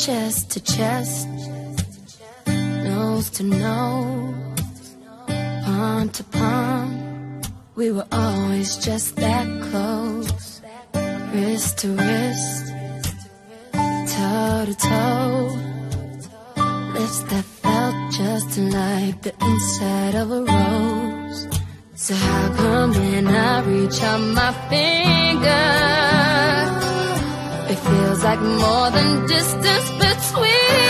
chest to chest, nose to nose, palm to palm. We were always just that close, wrist to wrist, toe to toe. Lips that felt just like the inside of a rose. So how come when I reach out my finger? It feels like more than distance between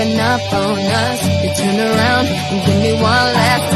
giving up on us. You turn around and give me one last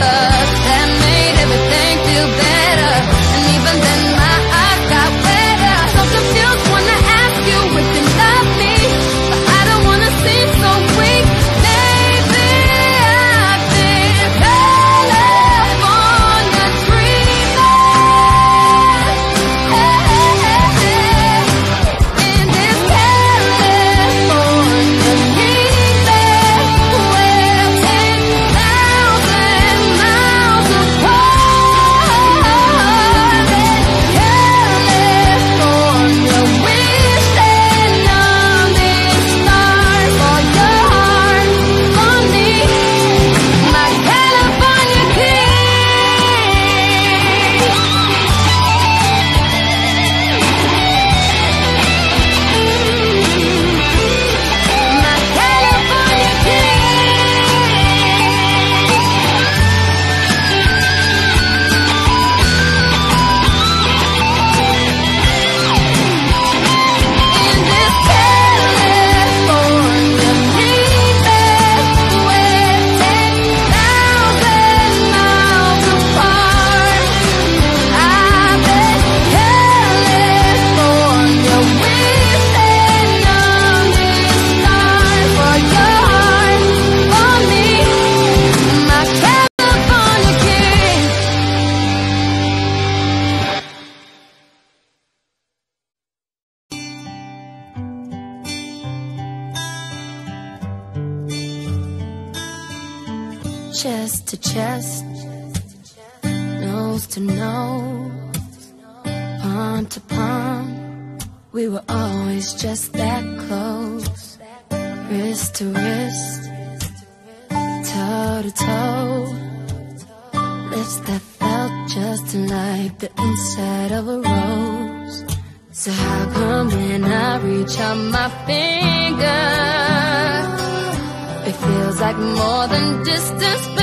just like the inside of a rose. So how come when I reach out my finger, it feels like more than distance?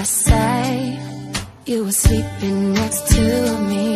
I say you were sleeping next to me.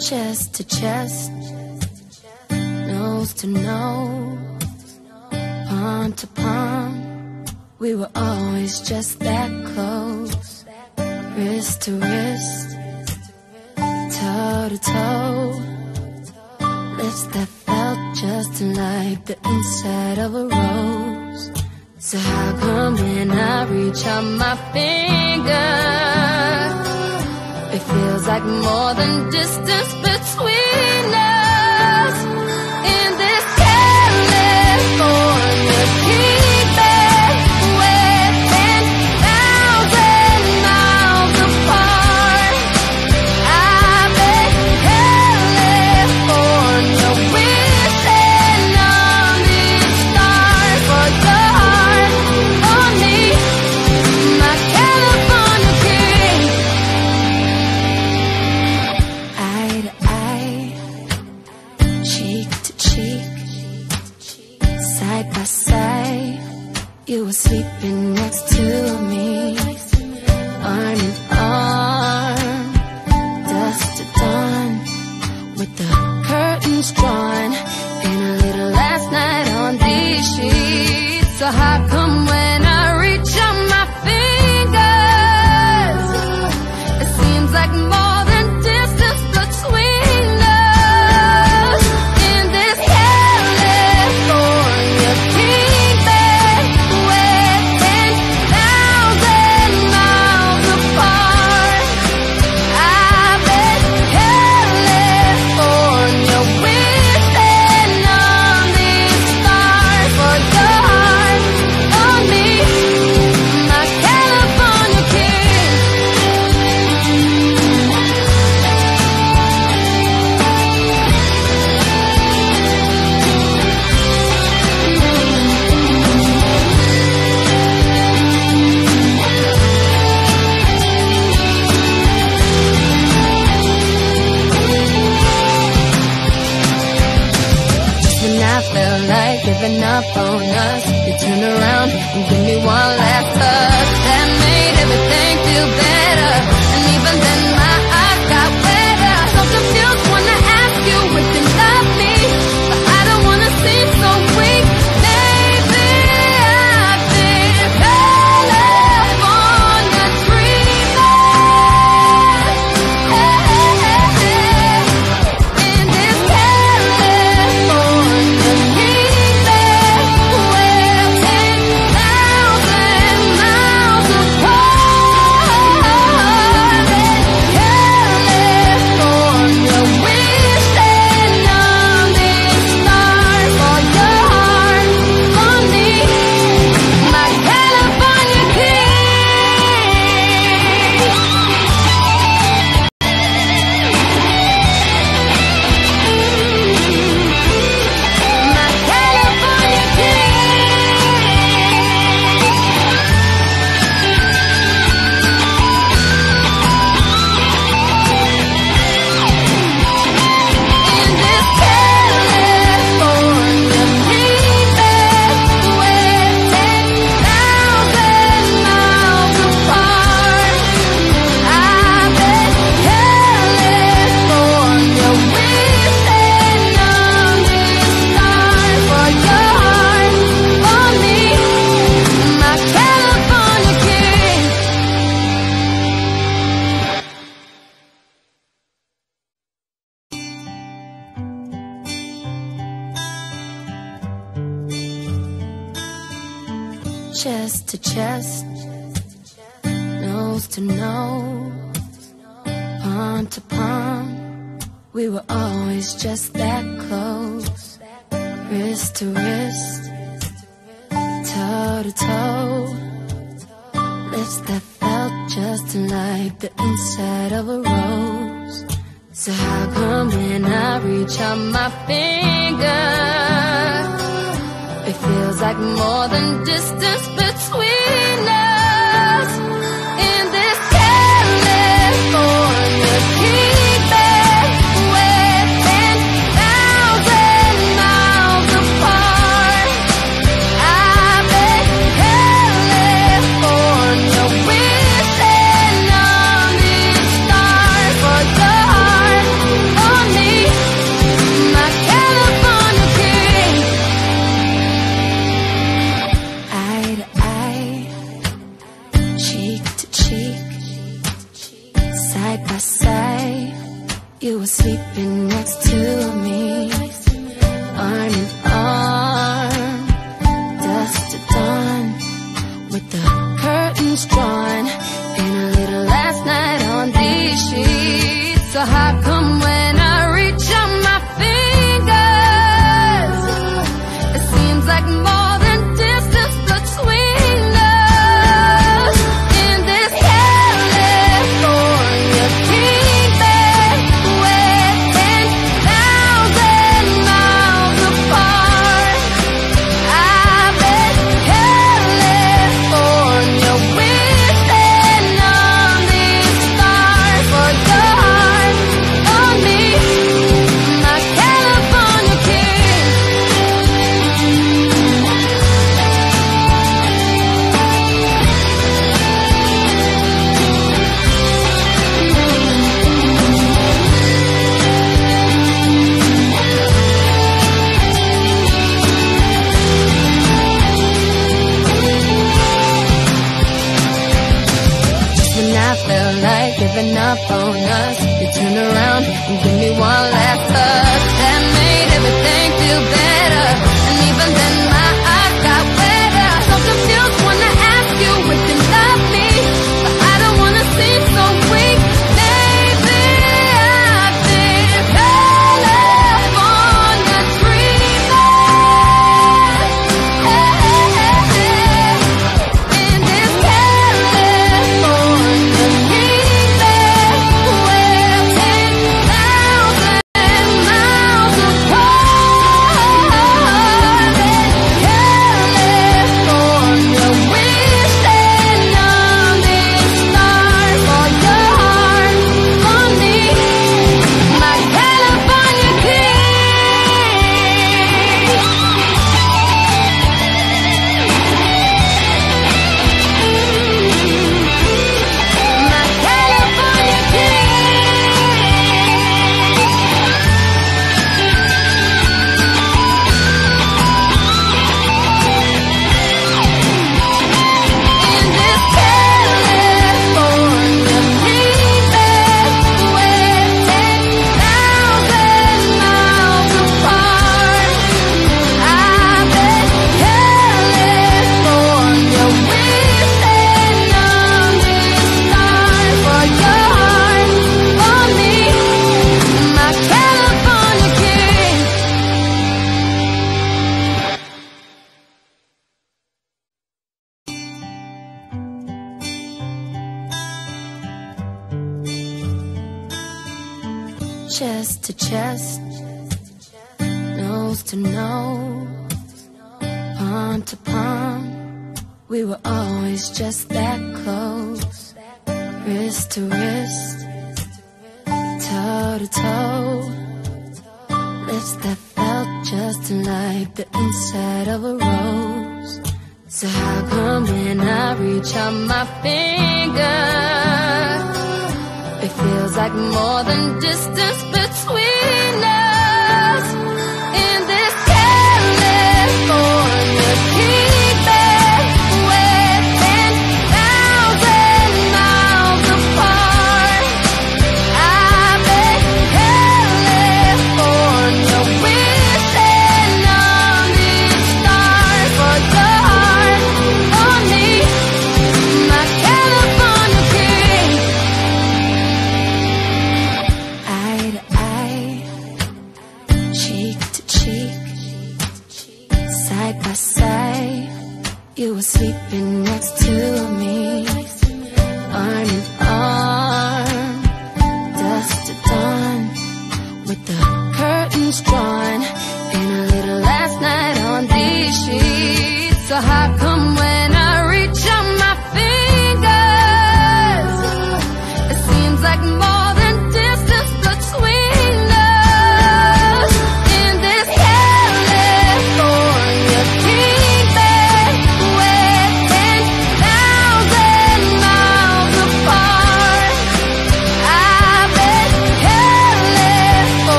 chest to chest, nose to nose, palm to palm. We were always just that close, wrist to wrist, toe to toe. Lips that felt just like the inside of a rose. So how come when I reach out my finger? It feels like more than distance between giving up on us. You turn around and give me one last hug. That to chest, nose to nose, palm to palm. We were always just that close, wrist to wrist, toe to toe. Lips that felt just like the inside of a rose. So how come when I reach out my finger? It feels like more than distance sleeping next to me. I'm nose to nose, palm to palm. We were always just that close, wrist to wrist, toe to toe. Lips that felt just like the inside of a rose. So how come when I reach out my finger, it feels like more than distance?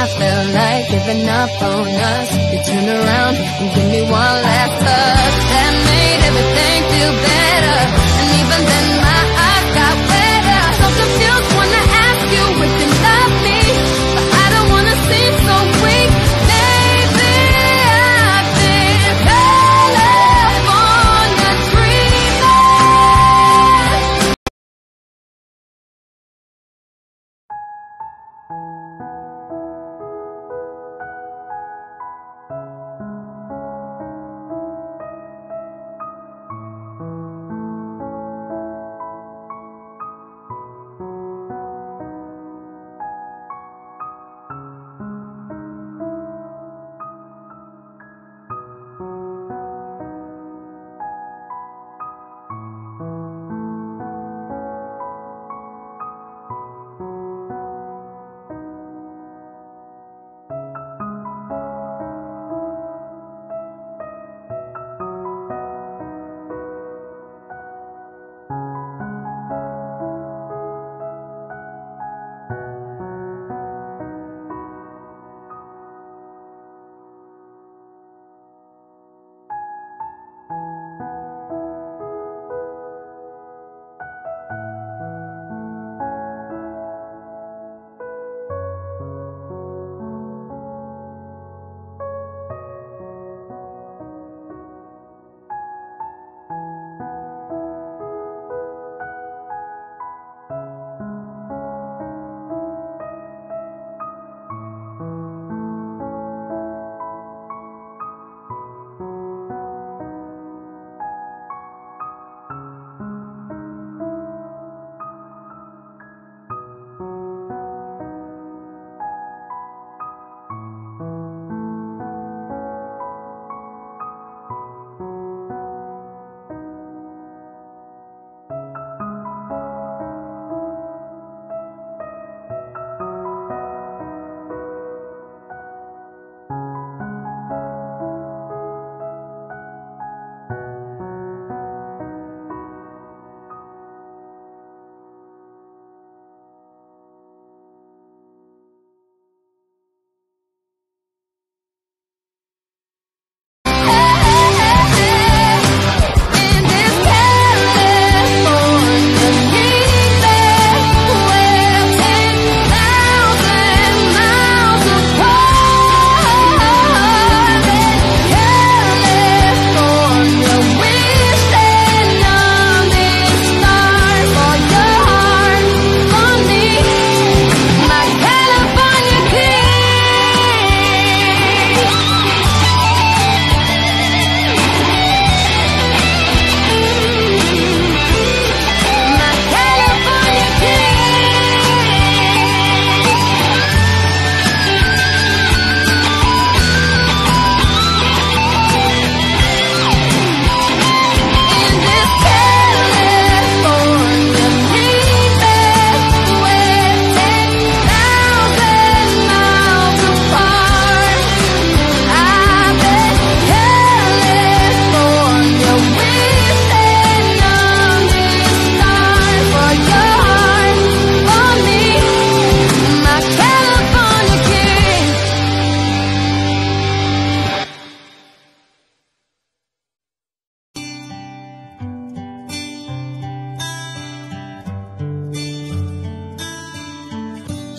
I felt like giving up on us. You turned around and gave me one last hug. That made everything feel better.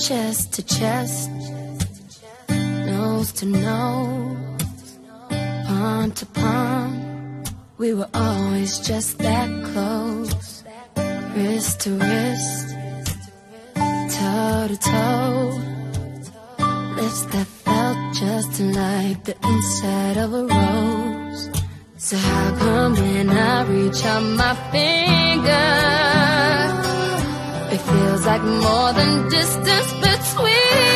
Chest to chest, nose to nose, palm to palm. We were always just that close, wrist to wrist, toe to toe. Lips that felt just like the inside of a rose. So how come when I reach out my finger, it feels like more than distance between